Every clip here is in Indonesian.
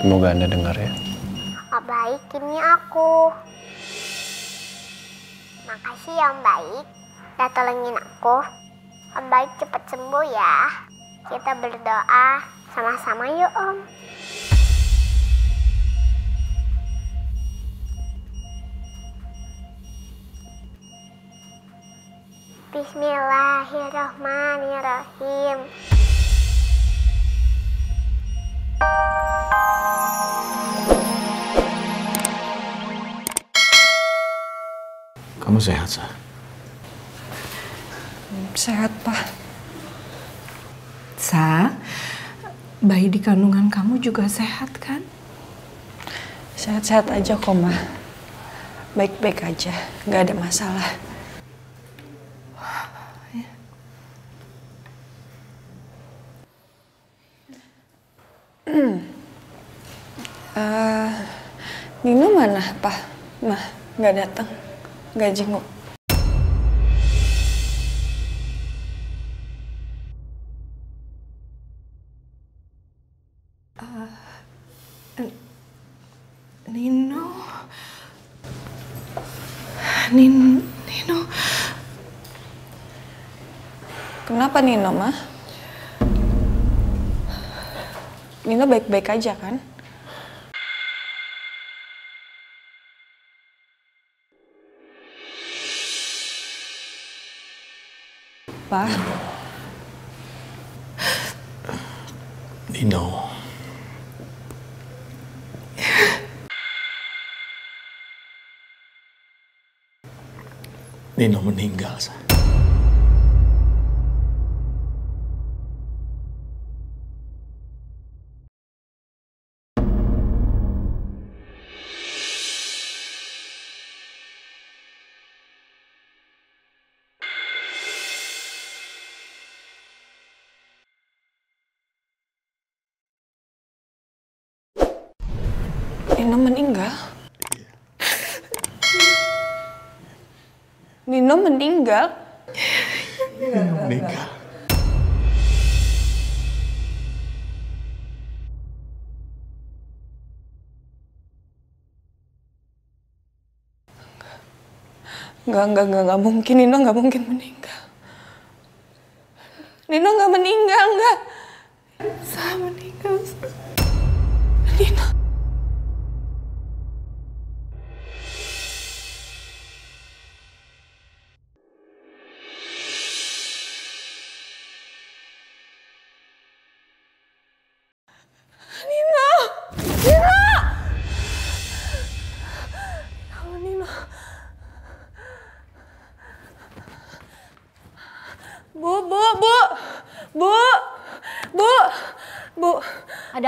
Semoga Anda dengar ya. Om Baik ini aku. Makasih ya Om Baik udah tolongin aku. Om Baik cepat sembuh ya. Kita berdoa sama-sama yuk Om. Bismillahirrahmanirrahim. Kamu sehat, Sa? Sehat, Pak. Sa, bayi di kandungan kamu juga sehat kan? Sehat-sehat aja kok, Ma. Baik-baik aja, nggak ada masalah. Eh, Nino mana, Pak? Ma, nggak datang, nggak jenguk. Nino. Nin, Nino. Kenapa Nino, Ma? Nino baik-baik aja kan? Pak, Nino. Nino meninggal, Sa. Nino meninggal? Nino meninggal? Nino meninggal. Enggak, enggak, enggak, enggak mungkin. Nino enggak mungkin meninggal. Nino enggak meninggal, enggak. Sa meninggal. Sa.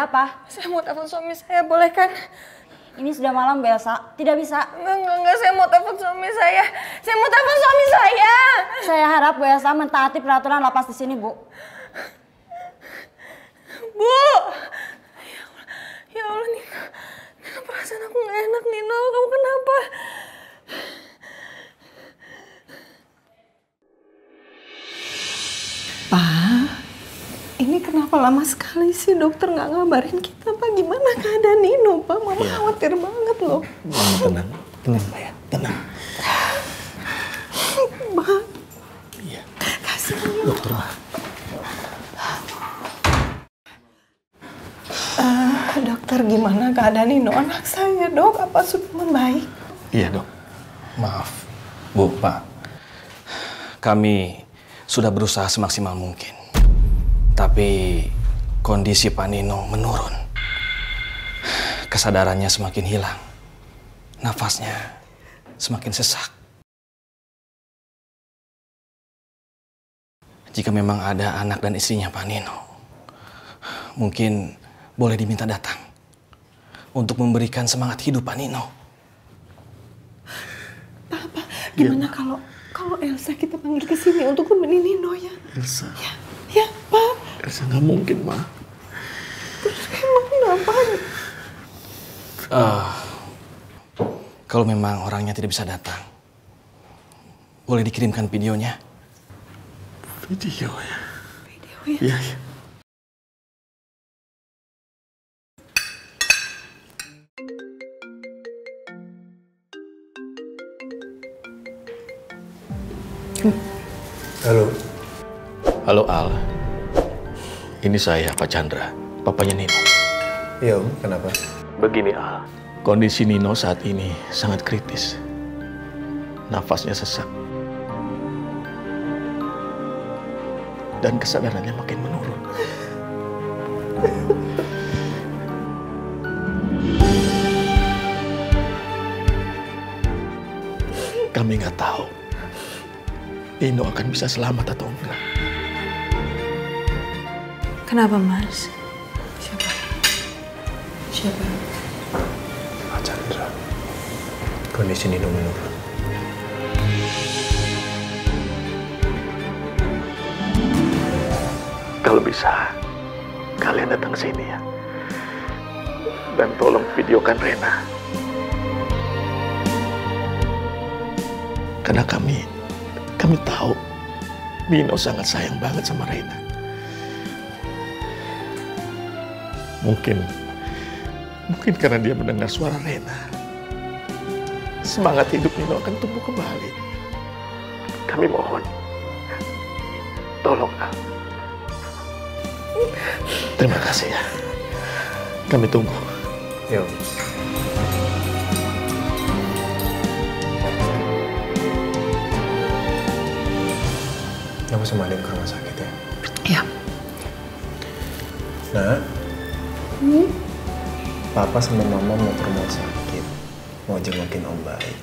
Ada apa? Saya mau telepon suami saya, boleh kan? Ini sudah malam, Belsa. Tidak bisa. Enggak, enggak, enggak, saya mau telepon suami saya. Saya mau telepon suami saya. Saya harap Bu Elsa mentaati peraturan lapas di sini, Bu. Bu! Ya Allah, ya Allah Nino. Nino, perasaan aku nggak enak, Nino. Kamu kenapa? Kenapa lama sekali sih dokter nggak ngabarin kita, Pak? Gimana keadaan Nino, Pak? Mama Iya. khawatir banget loh. Mama tenang. Tenang, Pak ya. Tenang. Pak, Iya. kasih. Dokter, Pak. Ah, dokter, gimana keadaan Nino? Anak saya, dok. Apa sudah membaik? Iya, Dok. Maaf. Bu, Pak. Kami sudah berusaha semaksimal mungkin. Tapi kondisi Pak Nino menurun. Kesadarannya semakin hilang. Nafasnya semakin sesak. Jika memang ada anak dan istrinya Pak Nino, mungkin boleh diminta datang untuk memberikan semangat hidup Pak Nino. Papa, gimana kalau kalau Elsa kita panggil ke sini untuk nemenin Nino ya? Elsa, Ya. Elsa nggak mungkin ma terus emang kenapa? uh, kalau memang orangnya tidak bisa datang boleh dikirimkan videonya video ya video ya, ya, ya. Halo. Halo Al. Ini saya Pak Chandra, papanya Nino. Iya om, kenapa? Begini Al, kondisi Nino saat ini sangat kritis. Nafasnya sesak. Dan kesadarannya makin menurun. Kami nggak tahu Nino akan bisa selamat atau enggak. Kenapa, Mas? Siapa? Siapa? Pak Chandra. Kondisi Nino menurun. Kalau bisa, kalian datang sini ya. Dan tolong videokan Rena. Karena kami, kami tahu Nino sangat sayang banget sama Rena. Mungkin, mungkin karena dia mendengar suara Rena. Semangat hidup Nino akan tumbuh kembali. Kami mohon, tolong. Terima kasih ya. Kami tunggu. Om. Kamu sama ke rumah sakit ya? Iya. Nah, Papa sama Mama mau ke rumah sakit. Mau jengukin Om Baik.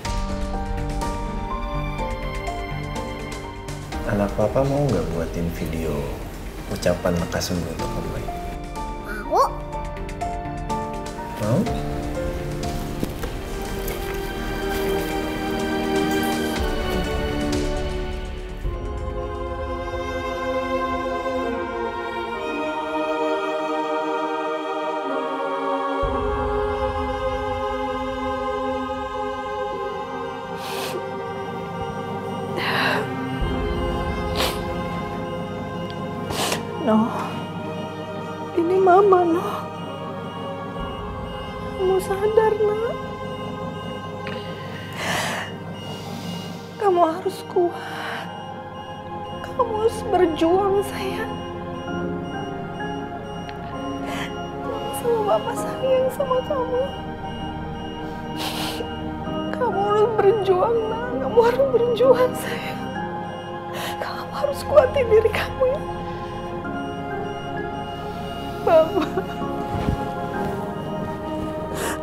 Anak Papa mau nggak buatin video ucapan lekas sembuh untuk Om Baik? Mau? Mau? Mama, no. Kamu sadar, nak. Kamu harus kuat. Kamu harus berjuang, sayang. Sama Papa sayang sama kamu. Kamu harus berjuang, nak. Kamu harus berjuang, sayang. Kamu harus kuatin diri kamu, ya. Papa.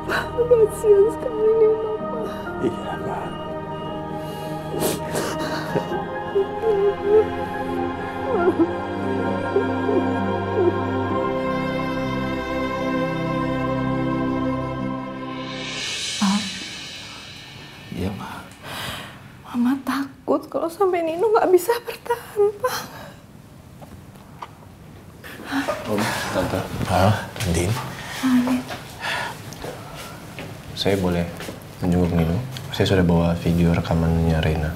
Papa kasihan sekali nih Papa. Iya, Pak. Iya, Pak. Mama takut kalau sampai Nino nggak bisa bertahan, Pak. Om, Al, Andin. Saya boleh menjenguk Nino? Saya sudah bawa video rekamannya Reina.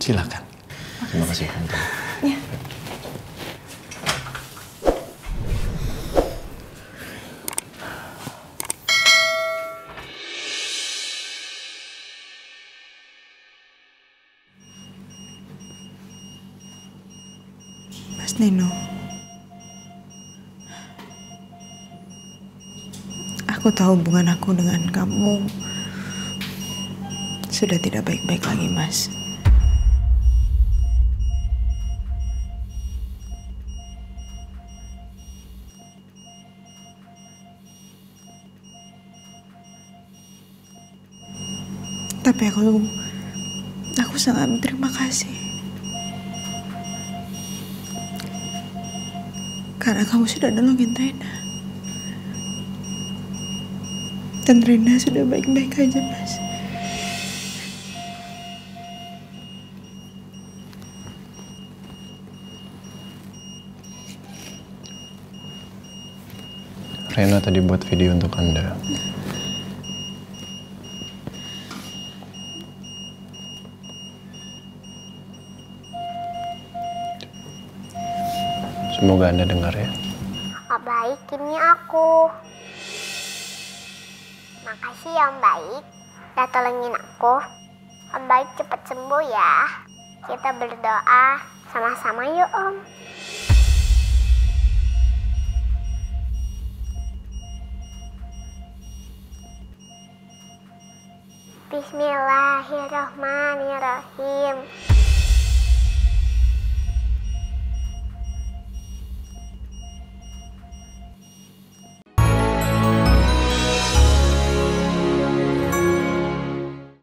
Silakan. Terima kasih, Tante. Mas Nino. Aku tahu hubungan aku dengan kamu sudah tidak baik-baik lagi, Mas. Tapi aku aku sangat berterima kasih. Karena kamu sudah nolongin Rena. Dan Rena sudah baik-baik aja, Mas. Rena tadi buat video untuk Anda. Semoga Anda dengar ya. Om Baik ini aku. Makasih ya Om Baik, udah tolongin aku. Om Baik cepat sembuh ya. Kita berdoa sama-sama yuk Om. Bismillahirrahmanirrahim.